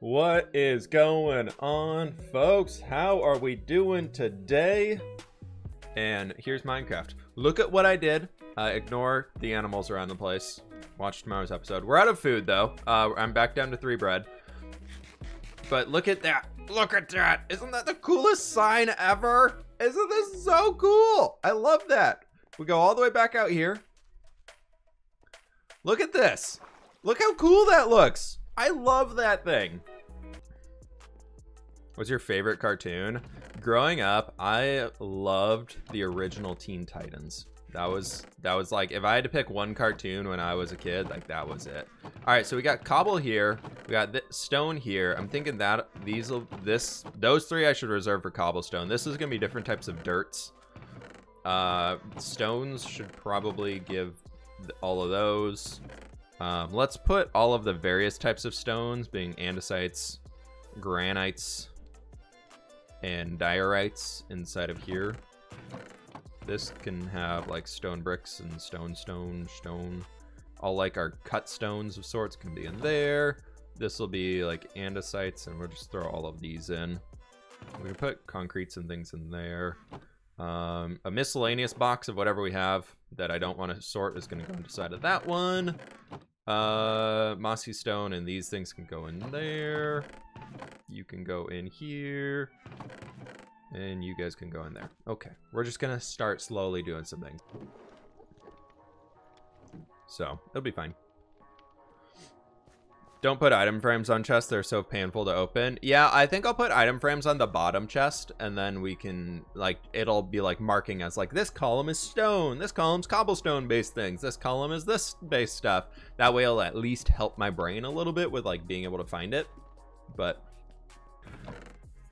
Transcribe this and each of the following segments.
What is going on, folks? How are we doing today? And here's Minecraft. Look at what I did. Uh, ignore the animals around the place. Watch tomorrow's episode. We're out of food, though. Uh, I'm back down to three bread. But look at that. Look at that. Isn't that the coolest sign ever? Isn't this so cool? I love that. We go all the way back out here. Look at this. Look how cool that looks. I love that thing. What's your favorite cartoon? Growing up, I loved the original Teen Titans. That was that was like if I had to pick one cartoon when I was a kid, like that was it. All right, so we got cobble here, we got stone here. I'm thinking that these this those three I should reserve for cobblestone. This is gonna be different types of dirts. Uh, stones should probably give all of those. Um, let's put all of the various types of stones, being andesites, granites, and diorites inside of here. This can have like stone bricks and stone, stone, stone. All like our cut stones of sorts can be in there. This will be like andesites, and we'll just throw all of these in. We can put concretes and things in there. Um, a miscellaneous box of whatever we have that I don't want to sort is going to go inside of that one. Uh, mossy stone and these things can go in there. You can go in here. And you guys can go in there. Okay, we're just gonna start slowly doing some things. So, it'll be fine. Don't put item frames on chests. They're so painful to open. Yeah, I think I'll put item frames on the bottom chest. And then we can, like, it'll be, like, marking as, like, this column is stone. This column's cobblestone-based things. This column is this base stuff. That way it'll at least help my brain a little bit with, like, being able to find it. But...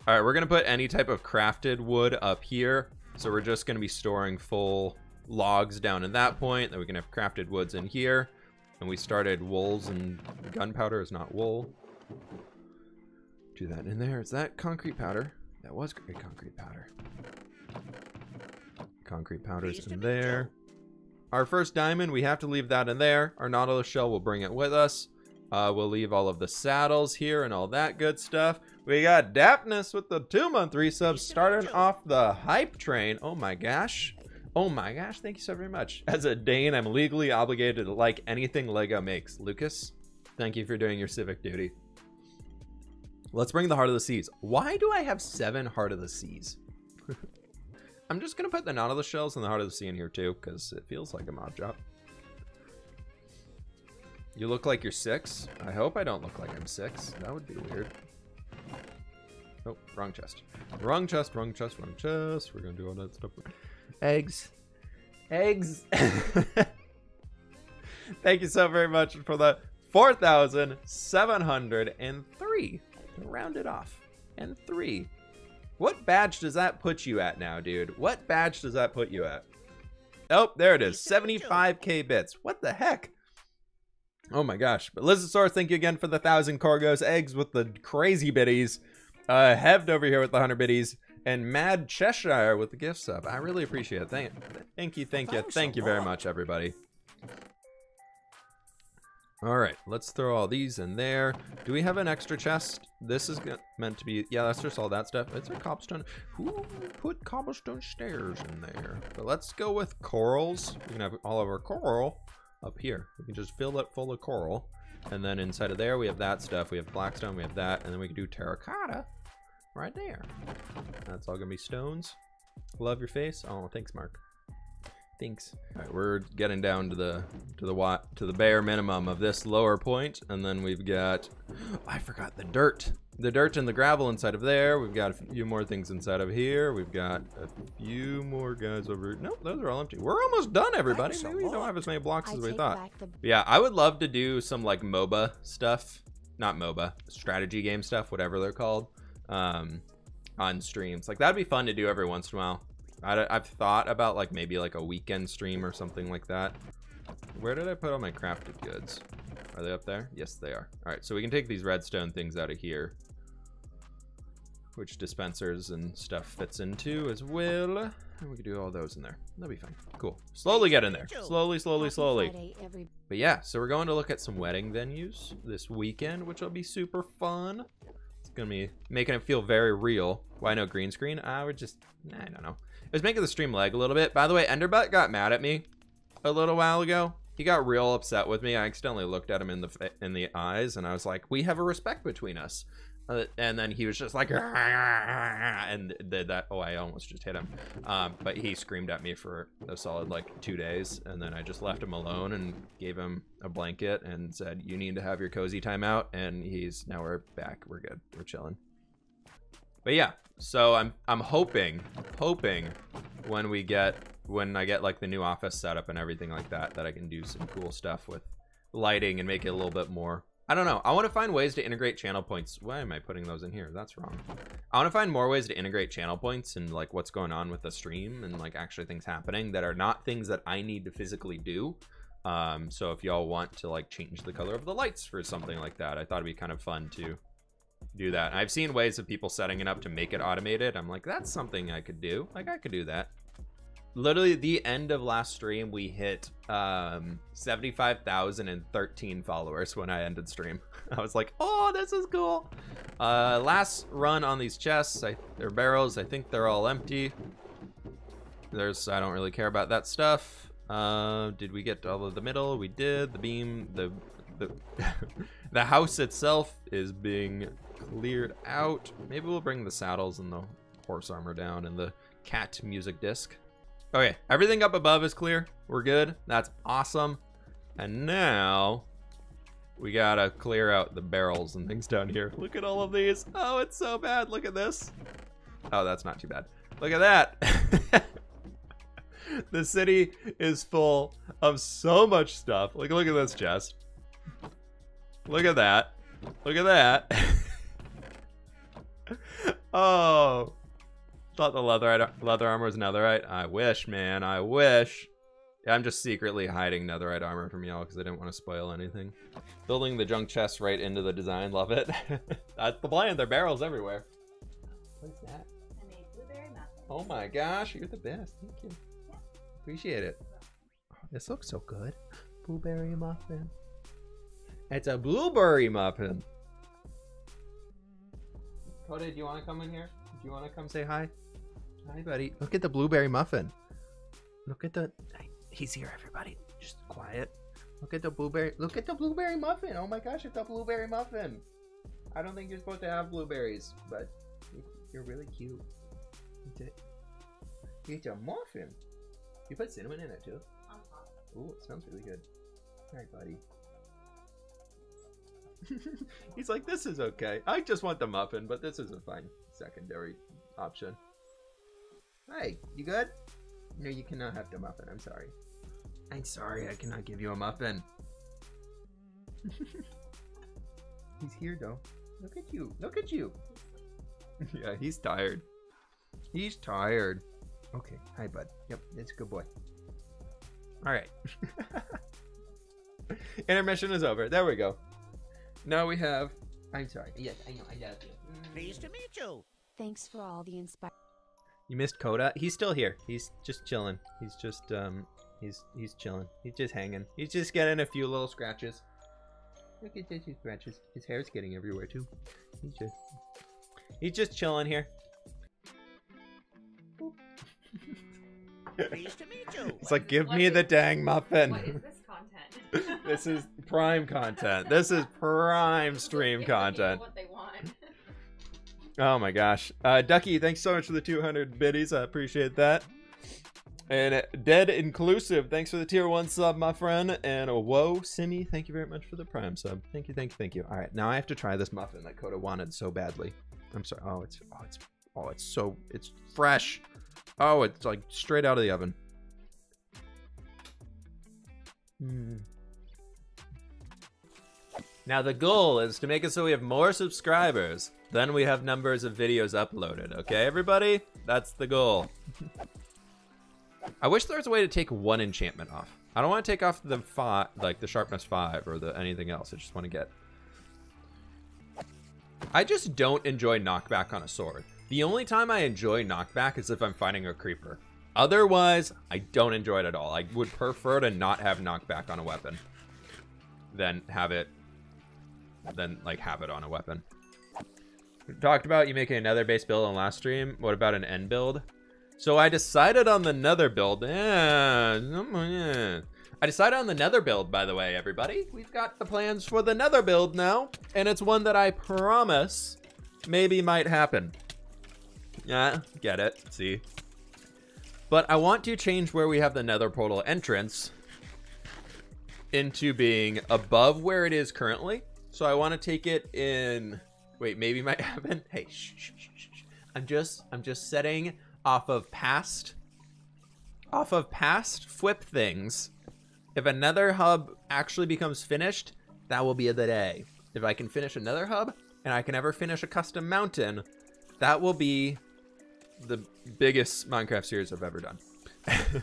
Alright, we're going to put any type of crafted wood up here. So we're just to be storing full logs down in that point. Then we can have crafted woods in here. And we started wools and gunpowder is not wool. Do that in there. Is that concrete powder? That was great concrete powder. Concrete powder's in there. Our first diamond, we have to leave that in there. Our nautilus shell will bring it with us. Uh, we'll leave all of the saddles here and all that good stuff. We got Daphnis with the two month resub starting off the hype train. Oh my gosh. Oh my gosh, thank you so very much. As a Dane, I'm legally obligated to like anything LEGO makes. Lucas, thank you for doing your civic duty. Let's bring the Heart of the Seas. Why do I have seven Heart of the Seas? I'm just going to put the Nautilus shells and the Heart of the Sea in here too, because it feels like a mod drop. You look like you're six. I hope I don't look like I'm six. That would be weird. Oh, wrong chest. Wrong chest, wrong chest, wrong chest. We're going to do all that stuff. Eggs. Eggs. Thank you so very much for the 4,703. Round it off. And three. What badge does that put you at now, dude? What badge does that put you at? Oh, there it is. 75k bits. What the heck? Oh my gosh. But Lizosaurus, thank you again for the thousand cargos. eggs with the crazy biddies. Uh, Hevd over here with the 100 biddies and Mad Cheshire with the gift sub. I really appreciate it. Thank, thank you, thank you, thank you very much, everybody. All right, let's throw all these in there. Do we have an extra chest? This is meant to be, yeah, that's just all that stuff. It's a cobblestone. Who put cobblestone stairs in there? But let's go with corals. We can have all of our coral up here. We can just fill it full of coral. And then inside of there, we have that stuff. We have blackstone, we have that, and then we can do terracotta right there. That's all gonna be stones. Love your face. Oh, thanks, Mark. Thanks. All right, we're getting down to the to the what to the bare minimum of this lower point, and then we've got. I forgot the dirt. The dirt and the gravel inside of there. We've got a few more things inside of here. We've got a few more guys over. Nope, those are all empty. We're almost done, everybody. Maybe we don't have as many blocks I as we thought. yeah, I would love to do some like MOBA stuff. Not MOBA, strategy game stuff, whatever they're called um, on streams. Like that'd be fun to do every once in a while. I, I've thought about like maybe like a weekend stream or something like that. Where did I put all my crafted goods? Are they up there? Yes, they are. All right, so we can take these redstone things out of here. which dispensers and stuff fits into as well. And we could do all those in there. That'll be fine. Cool. Slowly get in there. Slowly, slowly, slowly. But yeah, so we're going to look at some wedding venues this weekend, which will be super fun. Gonna be making it feel very real. Why no green screen? I would just, I don't know. It was making the stream lag a little bit. By the way, Enderbutt got mad at me a little while ago. He got real upset with me. I accidentally looked at him in the in the eyes, and I was like, "We have a respect between us." And then he was just like, and did that. Oh, I almost just hit him. Um, but he screamed at me for a solid like two days, and then I just left him alone and gave him a blanket and said, "You need to have your cozy time out." And he's now we're back. We're good. We're chilling. But yeah, so I'm I'm hoping hoping when we get when I get like the new office setup and everything like that that I can do some cool stuff with lighting and make it a little bit more I don't know. I want to find ways to integrate channel points. Why am I putting those in here? That's wrong. I want to find more ways to integrate channel points and like what's going on with the stream and like actually things happening that are not things that I need to physically do. Um, so if y'all want to like change the color of the lights for something like that, I thought it'd be kind of fun to do that. I've seen ways of people setting it up to make it automated. I'm like, that's something I could do. Like I could do that. Literally the end of last stream, we hit um 75,013 followers when I ended stream. I was like, oh, this is cool. Uh, last run on these chests, I, they're barrels. I think they're all empty. There's, I don't really care about that stuff. Uh, did we get all of the middle? We did. The beam, the, the, the house itself is being cleared out. Maybe we'll bring the saddles and the horse armor down and the cat music disc. Okay, everything up above is clear. We're good. That's awesome. And now we gotta clear out the barrels and things down here. Look at all of these. Oh, it's so bad. Look at this. Oh, that's not too bad. Look at that. the city is full of so much stuff. Like, look at this chest. Look at that. Look at that. oh. Thought the leather leather armor was netherite. I wish, man. I wish. Yeah, I'm just secretly hiding netherite armor from y'all because I didn't want to spoil anything. Building the junk chest right into the design. Love it. That's the plan. There are barrels everywhere. What's that? I made blueberry muffins. Oh my gosh, you're the best. Thank you. Appreciate it. This looks so good. Blueberry muffin. It's a blueberry muffin. Cody, do you want to come in here? Do you want to come say hi? Hi, buddy. Look at the blueberry muffin. Look at the. He's here, everybody. Just quiet. Look at the blueberry. Look at the blueberry muffin. Oh my gosh, it's a blueberry muffin. I don't think you're supposed to have blueberries, but you're really cute. It's a, muffin. You put cinnamon in it too. Uh-huh. Ooh, it smells really good. All right, buddy. He's like, this is okay. I just want the muffin, but this is a fine secondary option. Hey, you good? No, you cannot have the muffin. I'm sorry. I'm sorry, I cannot give you a muffin. he's here though. Look at you. Look at you. yeah, he's tired. He's tired. Okay, hi, bud. Yep, that's a good boy. All right. Intermission is over. There we go. Now we have. I'm sorry. Yes, I know. I love you. Pleased to meet you. Thanks for all the inspire. You missed Coda. He's still here. He's just chilling. He's just um. He's he's chilling. He's just hanging. He's just getting a few little scratches. Look at this, his scratches. His hair's getting everywhere too. He's just he's just chilling here. Pleased to meet you. It's like, give me the dang muffin. What is this content? this is prime content. This is prime stream give the people content. Oh my gosh. Uh, Ducky, thanks so much for the 200 biddies. I appreciate that. And uh, Dead Inclusive, thanks for the tier one sub, my friend. And uh, Whoa, Simi, thank you very much for the prime sub. Thank you, thank you, thank you. All right, now I have to try this muffin that Coda wanted so badly. I'm sorry. Oh, it's oh, it's oh, it's so it's fresh. Oh, it's like straight out of the oven. Mm. Now the goal is to make it so we have more subscribers. Then we have numbers of videos uploaded. Okay, everybody? That's the goal. I wish there was a way to take one enchantment off. I don't want to take off the five, like the sharpness five or the anything else. I just want to get. I just don't enjoy knockback on a sword. The only time I enjoy knockback is if I'm fighting a creeper. Otherwise, I don't enjoy it at all. I would prefer to not have knockback on a weapon than have it than like have it on a weapon. Talked about you making another base build on last stream. What about an end build? So I decided on the nether build. Yeah, yeah. I decided on the nether build, by the way, everybody. We've got the plans for the nether build now, and it's one that I promise maybe might happen. Yeah, get it. See? But I want to change where we have the nether portal entrance into being above where it is currently. So I want to take it in. Wait, maybe might happen. Hey, shh, shh, shh, shh. I'm just, I'm just setting off of past, off of past flip things. If another hub actually becomes finished, that will be the day. If I can finish another hub and I can ever finish a custom mountain, that will be the biggest Minecraft series I've ever done.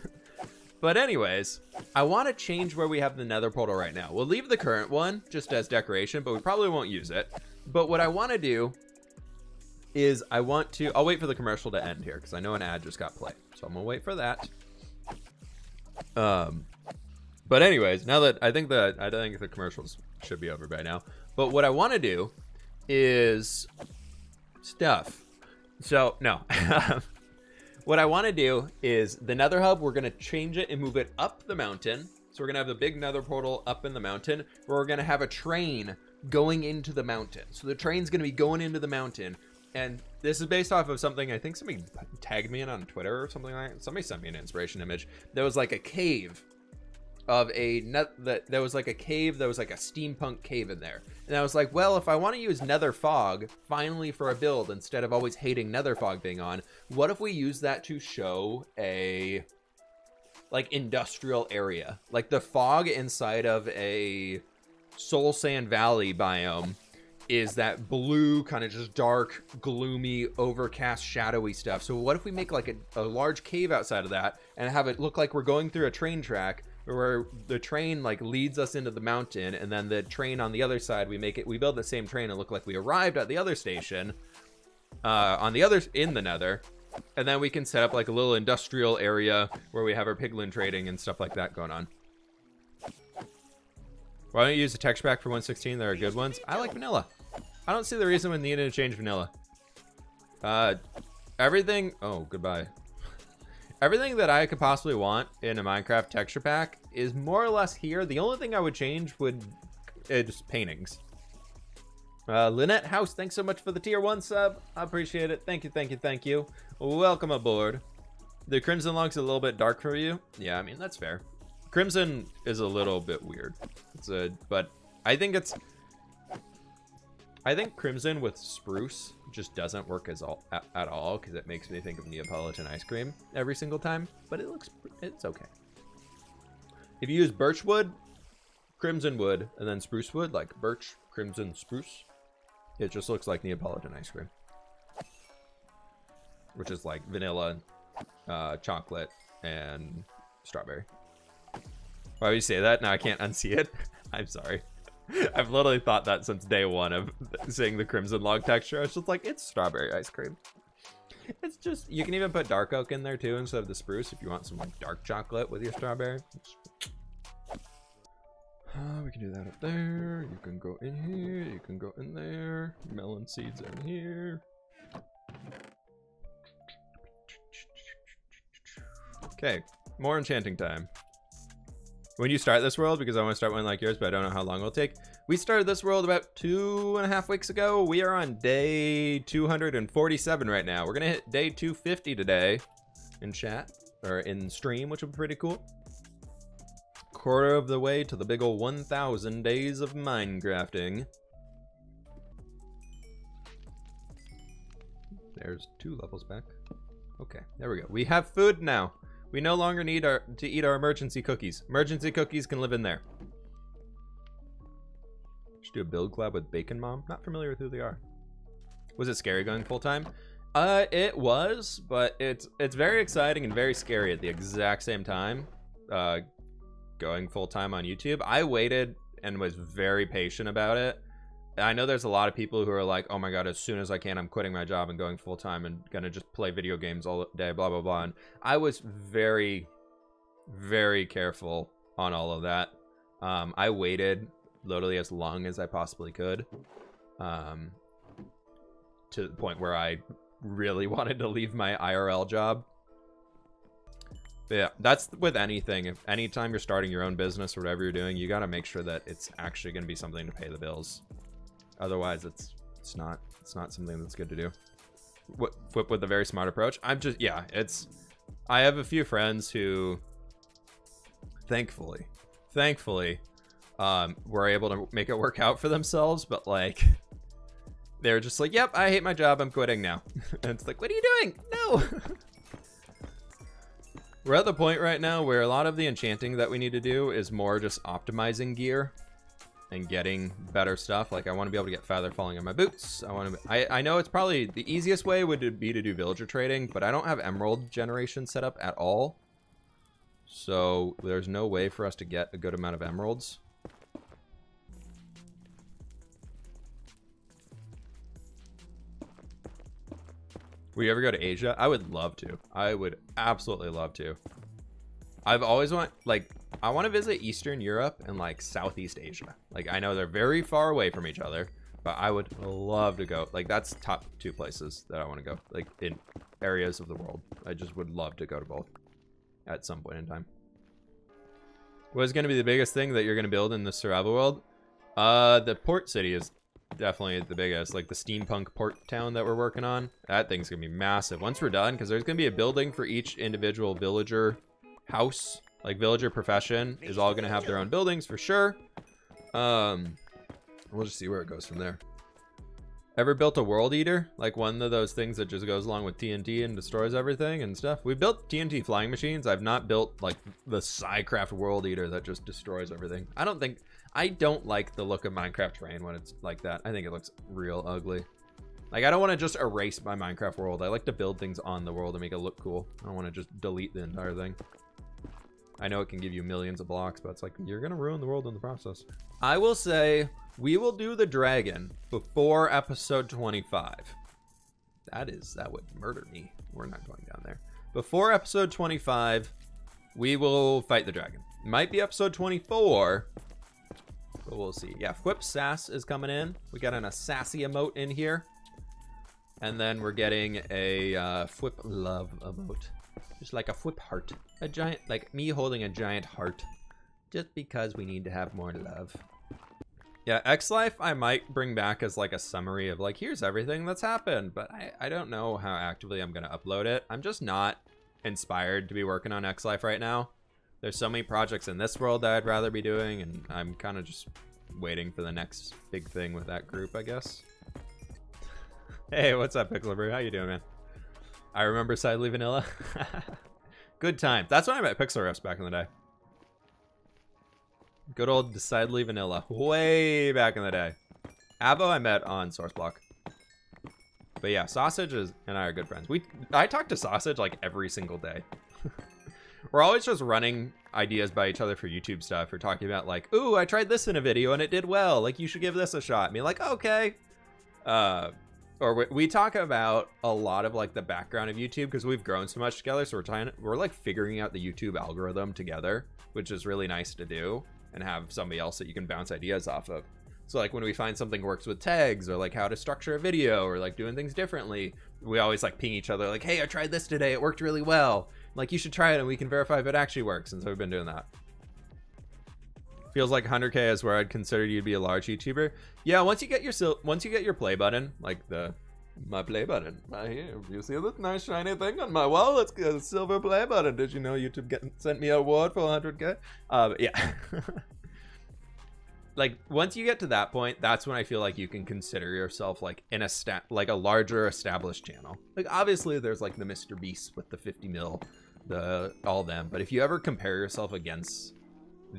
but anyways, I want to change where we have the nether portal right now. We'll leave the current one just as decoration, but we probably won't use it. But what I want to do is I want to, I'll wait for the commercial to end here because I know an ad just got played. So I'm gonna wait for that. Um, but anyways, now that I think that I think the commercials should be over by now. But what I want to do is stuff. So no, what I want to do is the Nether hub. We're gonna change it and move it up the mountain. So we're gonna have the big Nether portal up in the mountain. Where we're gonna have a train going into the mountain. So the train's gonna be going into the mountain. And this is based off of something I think somebody tagged me in on Twitter or something like that. Somebody sent me an inspiration image. There was like a cave of a net that there was like a cave there was like a steampunk cave in there and i was like well if i want to use nether fog finally for a build instead of always hating nether fog being on what if we use that to show a like industrial area like the fog inside of a soul sand valley biome is that blue kind of just dark gloomy overcast shadowy stuff. So what if we make like a, a large cave outside of that and have it look like we're going through a train track where the train like leads us into the mountain and then the train on the other side we make it we build the same train and look like we arrived at the other station uh on the other in the nether. And then we can set up like a little industrial area where we have our piglin trading and stuff like that going on why don't you use the texture pack for 116 there are good ones i like vanilla i don't see the reason we needed to change vanilla uh everything oh goodbye everything that I could possibly want in a Minecraft texture pack is more or less here. The only thing I would change would is paintings. Uh, Lynette House, thanks so much for the tier one sub. I appreciate it. Thank you, thank you, thank you. Welcome aboard. The Crimson Log's a little bit dark for you. Yeah, I mean that's fair. Crimson is a little bit weird. It's a, but I think it's. I think Crimson with Spruce just doesn't work as all at, at all because it makes me think of Neapolitan ice cream every single time. But it looks, it's okay. If you use birch wood, crimson wood, and then spruce wood, like birch, crimson, spruce, it just looks like Neapolitan ice cream, which is like vanilla, uh, chocolate, and strawberry. Why would you say that? Now I can't unsee it. I'm sorry. I've literally thought that since day one of seeing the crimson log texture. I was just like, it's strawberry ice cream. It's just, you can even put dark oak in there too instead of the spruce if you want some like dark chocolate with your strawberry. Uh, we can do that up there. You can go in here. You can go in there. Melon seeds in here. Okay, more enchanting time. When you start this world, because I want to start one like yours, but I don't know how long it'll take. We started this world about two and a half weeks ago. We are on day 247 right now. We're going to hit day 250 today in chat, or in stream, which will be pretty cool. Quarter of the way to the big ol' 1,000 days of Minecrafting. There's two levels back. Okay, there we go. We have food now. We no longer need our to eat our emergency cookies. Emergency cookies can live in there. Should do a build collab with Bacon Mom. Not familiar with who they are. Was it scary going full time? Uh, it was, but it's it's very exciting and very scary at the exact same time. Uh, going full time on YouTube. I waited and was very patient about it I know there's a lot of people who are like, oh my god, as soon as I can, I'm quitting my job and going full time and gonna just play video games all day, blah blah blah. And I was very, very careful on all of that. Um, I waited literally as long as I possibly could, um, to the point where I really wanted to leave my IRL job. But yeah, that's with anything. If anytime you're starting your own business or whatever you're doing, you got to make sure that it's actually going to be something to pay the bills. Otherwise, it's it's not it's not something that's good to do. Flip with a very smart approach. I'm just yeah, it's. I have a few friends who, thankfully, thankfully, um, were able to make it work out for themselves. But like, they're just like, "Yep, I hate my job. I'm quitting now." and it's like, "What are you doing? No." We're at the point right now where a lot of the enchanting that we need to do is more just optimizing gear and getting better stuff. Like I want to be able to get feather falling on my boots. I want to. I I know it's probably the easiest way would be to do villager trading, but I don't have emerald generation set up at all. So there's no way for us to get a good amount of emeralds. Will you ever go to Asia? I would love to. I would absolutely love to. I've always want like I want to visit Eastern Europe and like Southeast Asia. Like I know they're very far away from each other, but I would love to go. Like that's top two places that I want to go. Like in areas of the world. I just would love to go to both at some point in time. What is going to be the biggest thing that you're going to build in the survival world? Uh, the port city is definitely the biggest. Like the steampunk port town that we're working on. That thing's going to be massive. Once we're done, because there's going to be a building for each individual villager house. Like villager profession is all to have their own buildings for sure. Um, we'll just see where it goes from there. Ever built a world eater? Like one of those things that just goes along with TNT and destroys everything and stuff? We built TNT flying machines. I've not built like the SciCraft world eater that just destroys everything. I don't think I don't like the look of Minecraft terrain when it's like that. I think it looks real ugly. Like I don't want to just erase my Minecraft world. I like to build things on the world and make it look cool. I don't want to just delete the entire thing. I know it can give you millions of blocks, but it's like you're gonna ruin the world in the process. I will say we will do the dragon before episode 25. That is that would murder me. We're not going down there. Before episode 25, we will fight the dragon. Might be episode 24, but we'll see. Yeah, Whip Sass is coming in. We got an a sassy emote in here. And then we're getting a uh, Whip Love emote. Just like a flip heart. A giant, like me holding a giant heart. Just because we need to have more love. Yeah, X Life I might bring back as like a summary of like, here's everything that's happened. But I, I don't know how actively I'm to upload it. I'm just not inspired to be working on X Life right now. There's so many projects in this world that I'd rather be doing. And I'm kind of just waiting for the next big thing with that group, I guess. hey, what's up, Pixelbrew? How you doing, man? I remember Sidely Vanilla. Good time. That's when I met Pixlriffs back in the day. Good old Decidedly Vanilla. Way back in the day. Avo I met on Sourceblock. But yeah, Sausage is, and I are good friends. We I talk to Sausage like every single day. We're always just running ideas by each other for YouTube stuff. We're talking about like, ooh, I tried this in a video and it did well. Like you should give this a shot. Me like, okay. Uh, or we, we talk about a lot of like the background of YouTube because we've grown so much together. So we're trying, we're like figuring out the YouTube algorithm together, which is really nice to do and have somebody else that you can bounce ideas off of. So like when we find something works with tags or like how to structure a video or like doing things differently, we always like ping each other like, hey, I tried this today. It worked really well. Like you should try it and we can verify if it actually works. And so we've been doing that. Feels like 100k is where I'd consider you to be a large YouTuber. Yeah, once you get your once you get your play button, like the my play button right here. You see this nice shiny thing on my wall? It's a silver play button. Did you know YouTube get, sent me an award for 100k? Uh, yeah. like once you get to that point, that's when I feel like you can consider yourself like in a stat like a larger established channel. Like obviously there's like the Mr. Beast with the 50 mil, the all them. But if you ever compare yourself against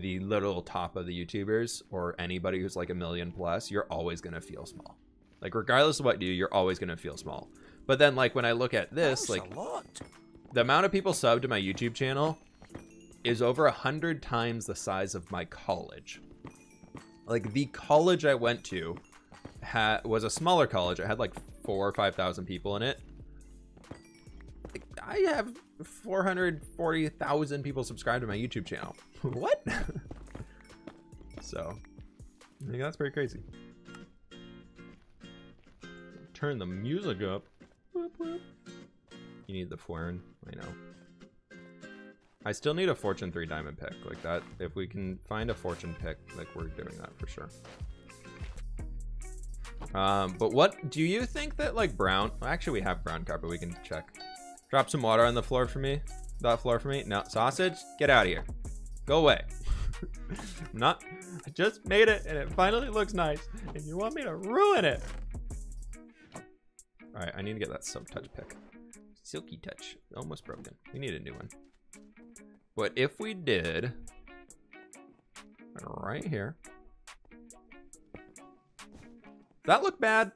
the little top of the YouTubers or anybody who's like a million plus, you're always gonna feel small. Like regardless of what you do, you're always gonna feel small. But then like when I look at this, like the amount of people subbed to my YouTube channel is over a hundred times the size of my college. Like the college I went to had was a smaller college. It had like four or five thousand people in it. I have four hundred forty thousand people subscribed to my YouTube channel. what? so, I think that's pretty crazy. Turn the music up. You need the Fwern. I know. I still need a Fortune 3 diamond pick. Like that, if we can find a Fortune pick, like we're doing that for sure. Um, but what do you think that like brown? Well, actually, we have brown carpet. We can check. Drop some water on the floor for me. That floor for me. No sausage. Get out of here. Go away. I'm not. I just made it, and it finally looks nice. And you want me to ruin it? All right, I need to get that silk touch pick. Silky touch, almost broken. We need a new one. But if we did, right here, that look bad?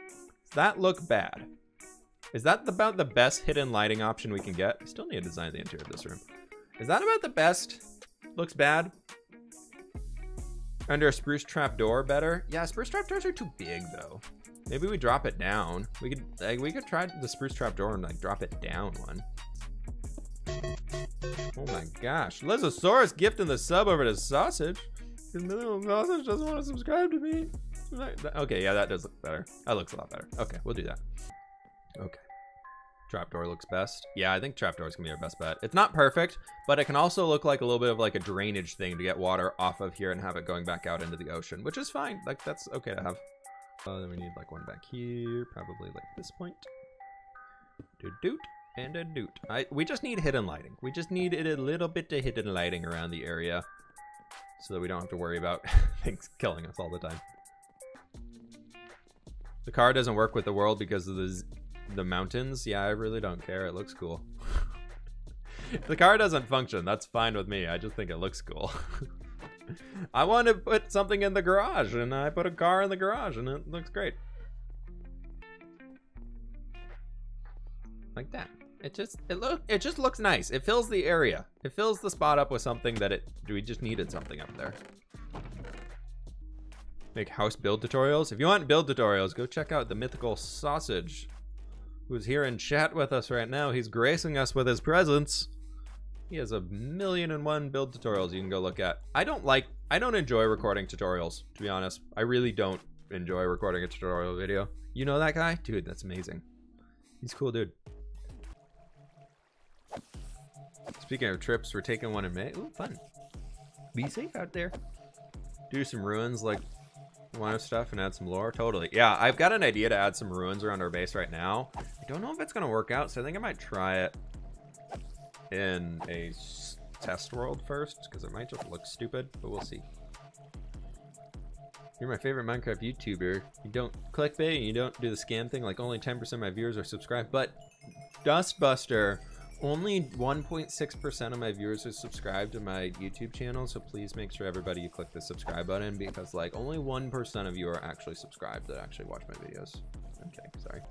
Does that look bad? Is that about the best hidden lighting option we can get? We still need to design the interior of this room. Is that about the best? Looks bad. Under a spruce trap door better? Yeah, spruce trap doors are too big though. Maybe we drop it down. We could like we could try the spruce trap door and like drop it down one. Oh my gosh. Lizosaurus gifting the sub over to sausage. Because little sausage doesn't want to subscribe to me. Okay, yeah, that does look better. That looks a lot better. Okay, we'll do that. Okay. Trapdoor looks best. Yeah, I think trapdoor is gonna be our best bet. It's not perfect, but it can also look like a little bit of like a drainage thing to get water off of here and have it going back out into the ocean, which is fine. Like that's okay to have. Uh, then we need like one back here, probably like this point. Do doot and a doot. I we just need hidden lighting. We just need a little bit of hidden lighting around the area, so that we don't have to worry about things killing us all the time. The car doesn't work with the world because of the the mountains. Yeah, I really don't care. It looks cool. if the car doesn't function, that's fine with me. I just think it looks cool. I want to put something in the garage, and I put a car in the garage, and it looks great. Like that. It just it look it just looks nice. It fills the area. It fills the spot up with something that it we just needed something up there. Make house build tutorials. If you want build tutorials, go check out the mythical sausage, who's here in chat with us right now. He's gracing us with his presence. He has a million and one build tutorials you can go look at. I don't like, I don't enjoy recording tutorials, to be honest. I really don't enjoy recording a tutorial video. You know that guy? Dude, that's amazing. He's cool dude. Speaking of trips, we're taking one in May. Ooh, fun. Be safe out there. Do some ruins like of stuff and add some lore. Totally. Yeah, I've got an idea to add some ruins around our base right now. I don't know if it's going to work out, so I think I might try it in a test world first, because it might just look stupid, but we'll see. You're my favorite Minecraft YouTuber. You don't clickbait, and you don't do the scam thing, like only 10% of my viewers are subscribed, but Dustbuster, only 1.6% of my viewers are subscribed to my YouTube channel, so please make sure everybody you click the subscribe button because like only 1% of you are actually subscribed that actually watch my videos. Okay, sorry.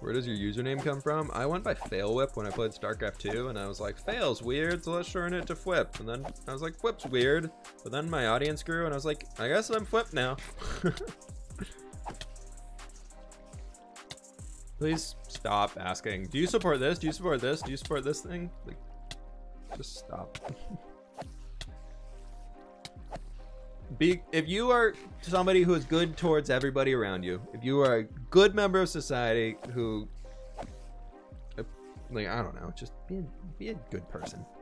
Where does your username come from? I went by Failwhip when I played StarCraft 2, and I was like, Fail's weird, so let's shorten it to fWhip. And then I was like, fWhip's weird. But then my audience grew, and I was like, I guess I'm fWhip now. Please stop asking. Do you support this? Do you support this? Do you support this thing? Like, just stop. Be if you are somebody who is good towards everybody around you, if you are a good member of society who, like I don't know, just be a, be a good person.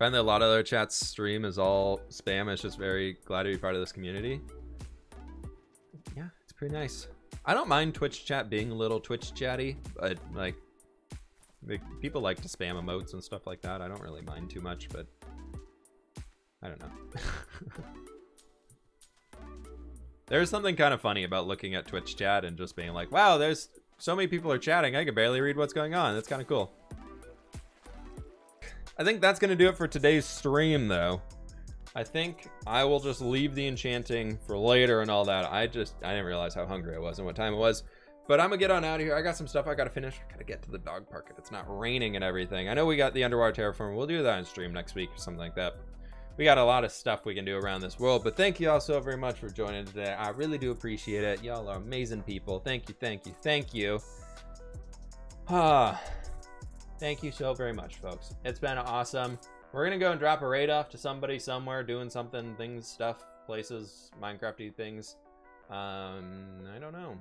Find that a lot of other chats stream is all spam. It's just very glad to be part of this community. Pretty nice. I don't mind Twitch chat being a little Twitch chatty, but like, like people like to spam emotes and stuff like that. I don't really mind too much, but I don't know. there's something kind of funny about looking at Twitch chat and just being like, wow, there's so many people are chatting. I can barely read what's going on. That's kind of cool. I think that's going to do it for today's stream, though. I think I will just leave the enchanting for later and all that. I just, I didn't realize how hungry I was and what time it was. But I'm gonna get on out of here. I got some stuff I gotta finish. I gotta get to the dog park if it's not raining and everything. I know we got the underwater terraform. We'll do that on stream next week or something like that. We got a lot of stuff we can do around this world. But thank you all so very much for joining today. I really do appreciate it. Y'all are amazing people. Thank you, thank you, thank you. Ah, thank you so very much, folks. It's been awesome. We're gonna go and drop a raid off to somebody somewhere doing something, things, stuff, places, Minecrafty things. Um, I don't know.